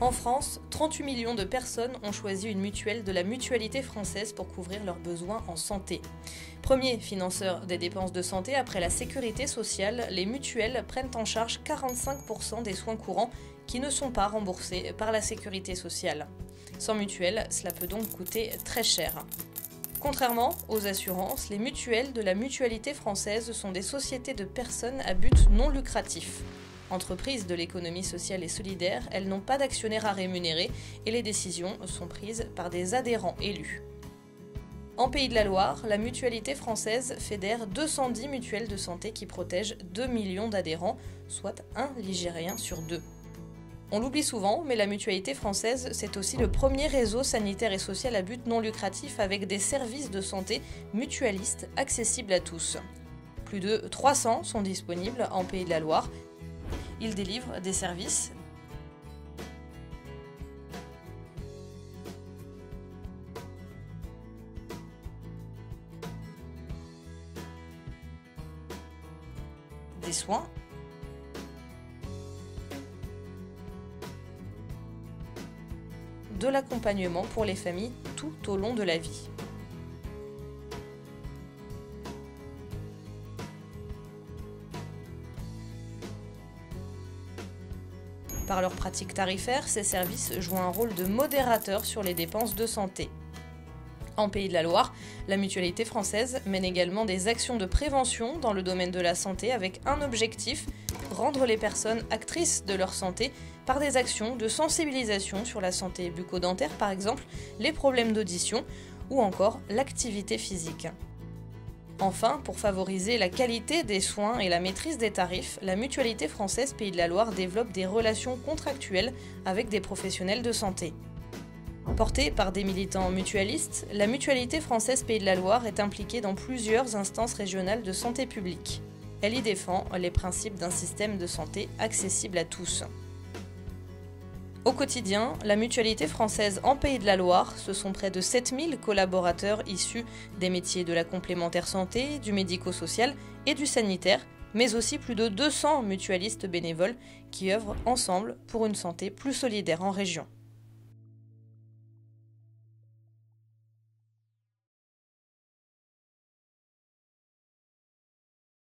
En France, 38 millions de personnes ont choisi une mutuelle de la mutualité française pour couvrir leurs besoins en santé. Premier financeur des dépenses de santé après la sécurité sociale, les mutuelles prennent en charge 45% des soins courants qui ne sont pas remboursés par la sécurité sociale. Sans mutuelle, cela peut donc coûter très cher. Contrairement aux assurances, les mutuelles de la mutualité française sont des sociétés de personnes à but non lucratif. Entreprises de l'économie sociale et solidaire, elles n'ont pas d'actionnaires à rémunérer et les décisions sont prises par des adhérents élus. En Pays de la Loire, la mutualité française fédère 210 mutuelles de santé qui protègent 2 millions d'adhérents, soit un Ligérien sur deux. On l'oublie souvent, mais la mutualité française, c'est aussi le premier réseau sanitaire et social à but non lucratif avec des services de santé mutualistes accessibles à tous. Plus de 300 sont disponibles en Pays de la Loire il délivre des services des soins de l'accompagnement pour les familles tout au long de la vie. Par leur pratique tarifaire, ces services jouent un rôle de modérateur sur les dépenses de santé. En Pays de la Loire, la mutualité française mène également des actions de prévention dans le domaine de la santé avec un objectif, rendre les personnes actrices de leur santé par des actions de sensibilisation sur la santé bucco-dentaire par exemple, les problèmes d'audition ou encore l'activité physique. Enfin, pour favoriser la qualité des soins et la maîtrise des tarifs, la Mutualité française Pays de la Loire développe des relations contractuelles avec des professionnels de santé. Portée par des militants mutualistes, la Mutualité française Pays de la Loire est impliquée dans plusieurs instances régionales de santé publique. Elle y défend les principes d'un système de santé accessible à tous. Au quotidien, la mutualité française en Pays de la Loire, ce sont près de 7000 collaborateurs issus des métiers de la complémentaire santé, du médico-social et du sanitaire, mais aussi plus de 200 mutualistes bénévoles qui œuvrent ensemble pour une santé plus solidaire en région.